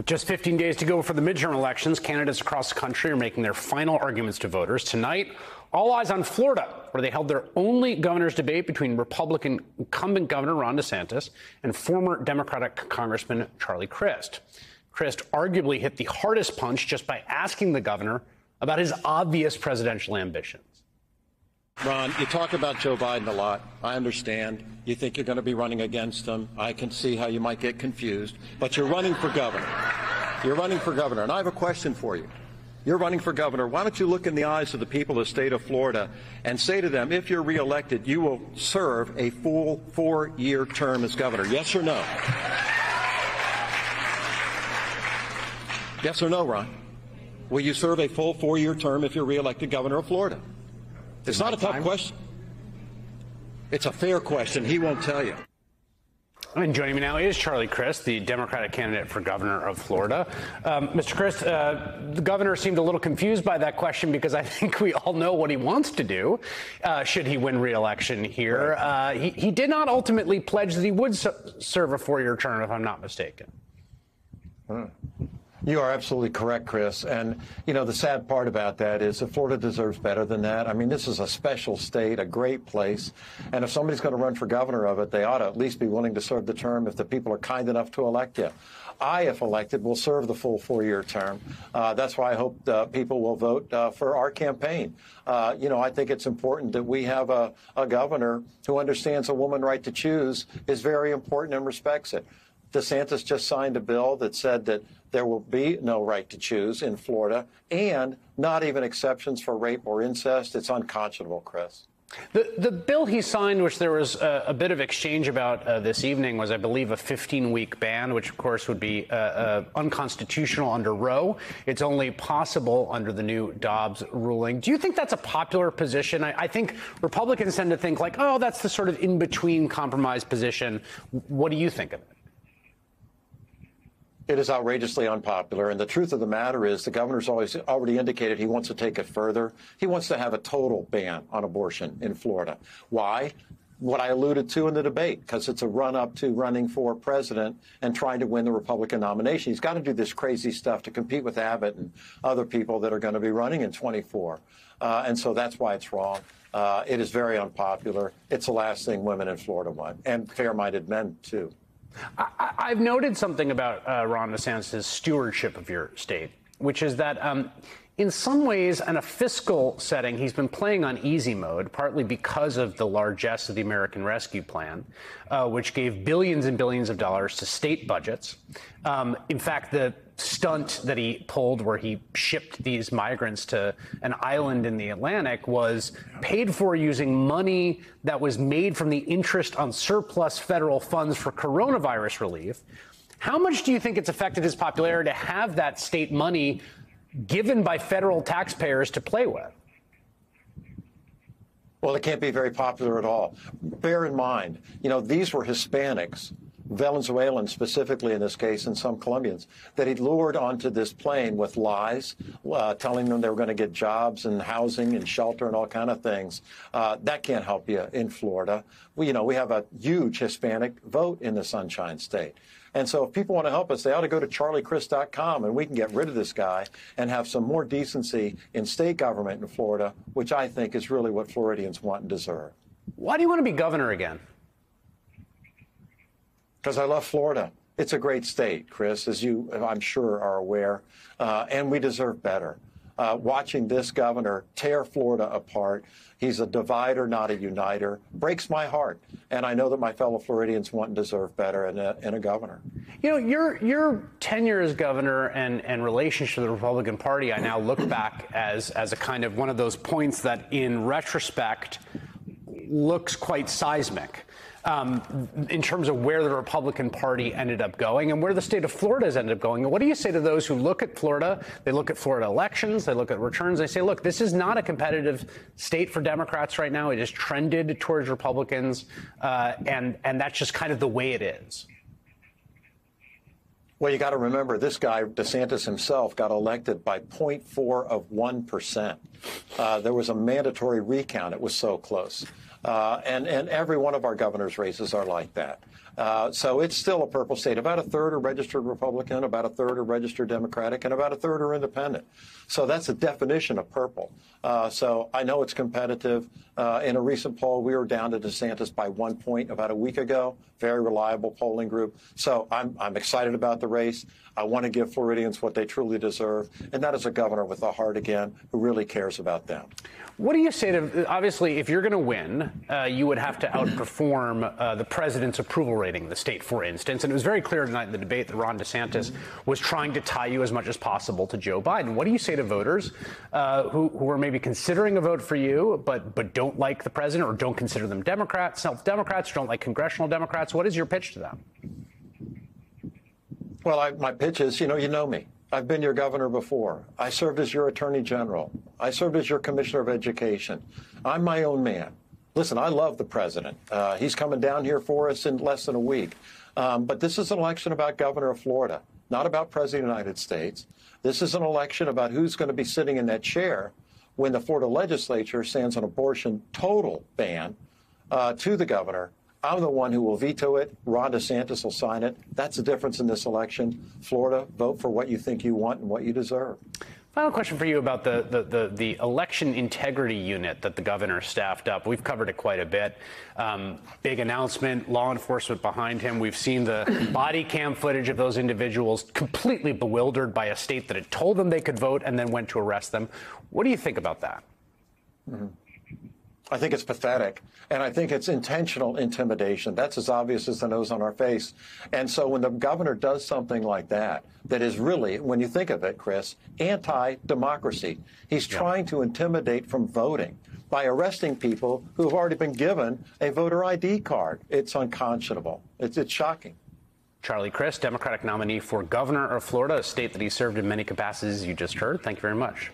With just 15 days to go for the midterm elections, candidates across the country are making their final arguments to voters. Tonight, all eyes on Florida, where they held their only governor's debate between Republican incumbent Governor Ron DeSantis and former Democratic Congressman Charlie Crist. Crist arguably hit the hardest punch just by asking the governor about his obvious presidential ambitions. Ron, you talk about Joe Biden a lot. I understand. You think you're going to be running against him. I can see how you might get confused. But you're running for governor. You're running for governor. And I have a question for you. You're running for governor. Why don't you look in the eyes of the people of the state of Florida and say to them, if you're reelected, you will serve a full four year term as governor? Yes or no? Yes or no, Ron? Will you serve a full four year term if you're reelected governor of Florida? It's not a tough time? question. It's a fair question. He won't tell you. And joining me now is Charlie Crist, the Democratic candidate for governor of Florida. Um, Mr. Crist, uh, the governor seemed a little confused by that question because I think we all know what he wants to do uh, should he win re-election here. Uh, he, he, did not ultimately pledge that he would so- serve a four-year term, if I'm not mistaken. Hmm. You are absolutely correct, Chris. And, you know, the sad part about that is that Florida deserves better than that. I mean, this is a special state, a great place. And if somebody's going to run for governor of it, they ought to at least be willing to serve the term if the people are kind enough to elect you. I, if elected, will serve the full four-year term. Uh, that's why I hope uh, people will vote uh, for our campaign. Uh, you know, I think it's important that we have a, a governor who understands a woman right to choose is very important and respects it. DeSantis just signed a bill that said that there will be no right to choose in Florida and not even exceptions for rape or incest. It's unconscionable, Chris. The, the bill he signed, which there was a, a bit of exchange about uh, this evening, was, I believe, a 15 week ban, which, of course, would be uh, uh, unconstitutional under Roe. It's only possible under the new Dobbs ruling. Do you think that's a popular position? I, I think Republicans tend to think, like, oh, that's the sort of in between compromise position. What do you think of it? It is outrageously unpopular. And the truth of the matter is the governor's always already indicated he wants to take it further. He wants to have a total ban on abortion in Florida. Why? What I alluded to in the debate, because it's a run up to running for president and trying to win the Republican nomination. He's got to do this crazy stuff to compete with Abbott and other people that are going to be running in 24. Uh, and so that's why it's wrong. Uh, it is very unpopular. It's the last thing women in Florida want, and fair minded men, too. I, have noted something about uh, Ron DeSantis' stewardship of your state, which is that um, in some ways, in a fiscal setting, he's been playing on easy mode, partly because of the largesse of the American Rescue Plan, uh, which gave billions and billions of dollars to state budgets. Um, in fact, the stunt that he pulled where he shipped these migrants to an island in the Atlantic was paid for using money that was made from the interest on surplus federal funds for coronavirus relief. How much do you think it's affected his popularity to have that state money given by federal taxpayers to play with? Well, it can't be very popular at all. Bear in mind, you know, these were Hispanics Venezuelans specifically in this case, and some Colombians, that he lured onto this plane with lies, uh, telling them they were going to get jobs and housing and shelter and all kind of things. Uh, that can't help you in Florida. We, you know, we have a huge Hispanic vote in the Sunshine State. And so if people want to help us, they ought to go to charliecrist.com and we can get rid of this guy and have some more decency in state government in Florida, which I think is really what Floridians want and deserve. Why do you want to be governor again? Because I love Florida. It's a great state, Chris, as you, I'm sure, are aware, uh, and we deserve better. Uh, watching this governor tear Florida apart, he's a divider, not a uniter, breaks my heart. And I know that my fellow Floridians want and deserve better in a, in a governor. You know, your your tenure as governor and, and relationship to the Republican Party, I now look back as as a kind of one of those points that, in retrospect, looks quite seismic um, in terms of where the Republican Party ended up going and where the state of Florida has ended up going. And what do you say to those who look at Florida? They look at Florida elections, they look at returns, they say, look, this is not a competitive state for Democrats right now. It is trended towards Republicans, uh, and and that's just kind of the way it is. Well, you got to remember this guy, DeSantis himself, got elected by 0.4 of 1%. Uh, there was a mandatory recount. It was so close. Uh, and, and every one of our governor's races are like that. Uh, so it's still a purple state. About a third are registered Republican, about a third are registered Democratic, and about a third are independent. So that's the definition of purple. Uh, so I know it's competitive. Uh, in a recent poll, we were down to DeSantis by one point about a week ago. Very reliable polling group. So I'm, I'm excited about the race. I want to give Floridians what they truly deserve, and that is a governor with a heart again who really cares about them. What do you say to obviously, if you're going to win, uh, you would have to outperform uh, the president's approval the state, for instance. And it was very clear tonight in the debate that Ron DeSantis was trying to tie you as much as possible to Joe Biden. What do you say to voters uh, who, who are maybe considering a vote for you, but but don't like the president or don't consider them Democrats, self Democrats, don't like congressional Democrats? What is your pitch to them? Well, I, my pitch is, you know, you know me. I've been your governor before. I served as your attorney general. I served as your commissioner of education. I'm my own man. Listen, I love the president. Uh, he's coming down here for us in less than a week. Um, but this is an election about governor of Florida, not about president of the United States. This is an election about who's going to be sitting in that chair when the Florida legislature sends an abortion total ban uh, to the governor I'm the one who will veto it. Ron DeSantis will sign it. That's the difference in this election. Florida, vote for what you think you want and what you deserve. Final question for you about the, the, the, the, election integrity unit that the governor staffed up. We've covered it quite a bit. Um, big announcement, law enforcement behind him. We've seen the body cam footage of those individuals completely bewildered by a state that had told them they could vote and then went to arrest them. What do you think about that? Mm-hmm. I think it's pathetic. And I think it's intentional intimidation. That's as obvious as the nose on our face. And so when the governor does something like that, that is really, when you think of it, Chris, anti democracy, he's yeah. trying to intimidate from voting by arresting people who have already been given a voter ID card. It's unconscionable. It's, it's shocking. Charlie Crist, Democratic nominee for governor of Florida, a state that he served in many capacities, you just heard. Thank you very much.